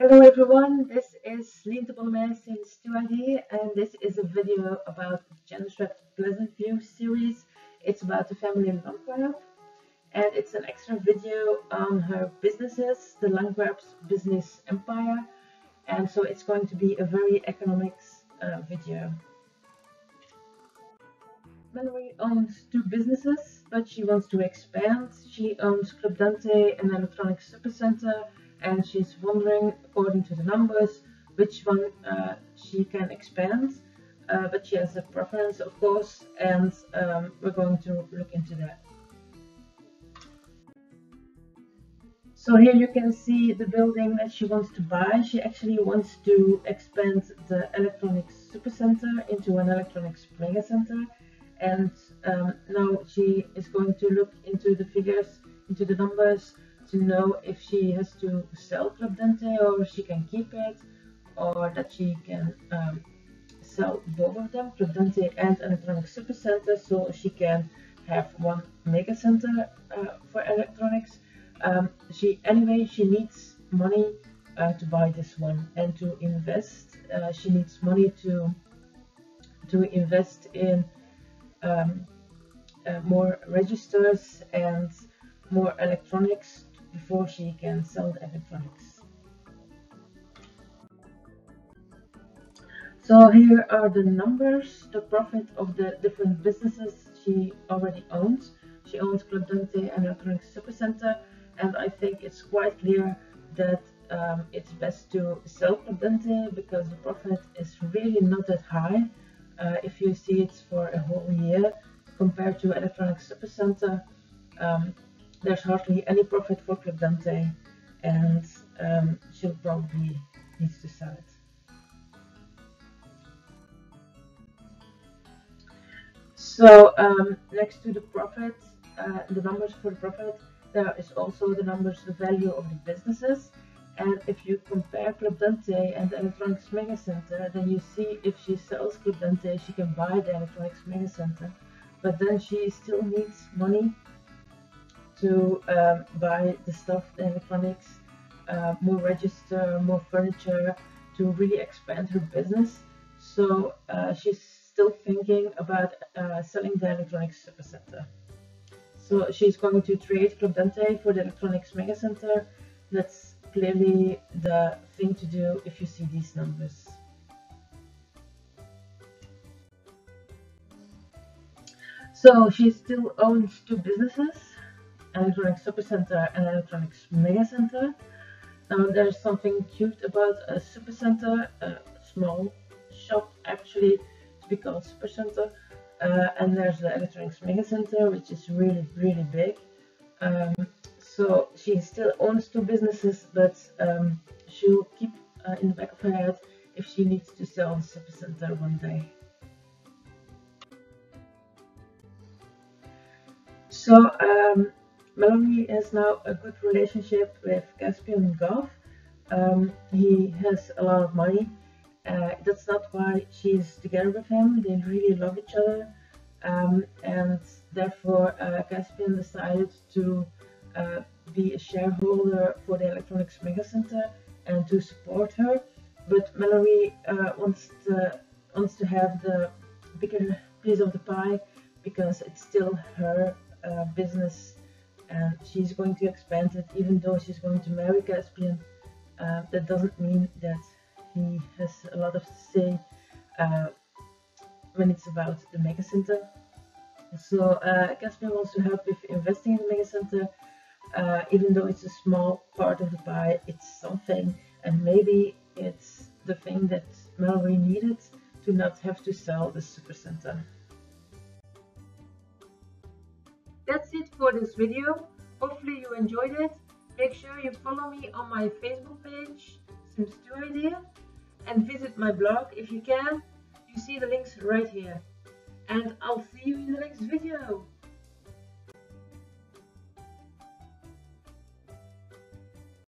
Hello everyone, this is Lientebollemeis in S2I and this is a video about Gender Pleasantview series. It's about the family Landgraab and it's an extra video on her businesses, the Landgraab's business empire and so it's going to be a very economics uh, video. Mallory owns two businesses but she wants to expand. She owns Club Dante, an electronic supercenter and she's wondering, according to the numbers, which one uh, she can expand. Uh, but she has a preference, of course, and um, we're going to look into that. So here you can see the building that she wants to buy. She actually wants to expand the electronics supercenter into an electronics mega center. And um, now she is going to look into the figures, into the numbers, to know if she has to sell Club Dante or she can keep it or that she can um, sell both of them, Club Dante and Electronic Supercenter, so she can have one mega center uh, for electronics. Um, she anyway she needs money uh, to buy this one and to invest. Uh, she needs money to to invest in um, uh, more registers and more electronics before she can sell the electronics. So here are the numbers, the profit of the different businesses she already owns. She owns Club Dante and Electronics Supercenter and I think it's quite clear that um, it's best to sell Club Dante because the profit is really not that high uh, if you see it for a whole year compared to Electronics Supercenter. Um, there's hardly any profit for Club Dante and um, she'll probably need to sell it. So um, next to the profit, uh, the numbers for the profit, there is also the numbers, the value of the businesses. And if you compare Club Dante and the Electronics Mega Center, then you see if she sells Club Dante, she can buy the Electronics Mega Center. But then she still needs money to um, buy the stuff, the electronics, uh, more register, more furniture to really expand her business. So uh, she's still thinking about uh, selling the electronics supercenter. So she's going to trade Club Dante for the electronics mega center. That's clearly the thing to do if you see these numbers. So she still owns two businesses electronics supercenter and electronics mega center. Now there's something cute about a supercenter, a small shop actually to be called supercenter. Uh, and there's the electronics mega center, which is really, really big. Um, so she still owns two businesses, but um, she'll keep uh, in the back of her head if she needs to sell the supercenter one day. So um, Mallory has now a good relationship with Caspian Goth. Um, he has a lot of money. Uh, that's not why she's together with him. They really love each other. Um, and therefore, uh, Caspian decided to uh, be a shareholder for the Electronics Mega Center and to support her. But Mallory uh, wants to wants to have the bigger piece of the pie because it's still her uh, business and she's going to expand it even though she's going to marry Caspian. Uh, that doesn't mean that he has a lot of say uh, when it's about the mega center. So uh, Caspian wants to help with investing in the mega center. Uh, even though it's a small part of the pie, it's something, and maybe it's the thing that Mallory needed to not have to sell the supercenter. That's for this video. Hopefully you enjoyed it. Make sure you follow me on my Facebook page, Sims 2 Idea, and visit my blog if you can. You see the links right here. And I'll see you in the next video.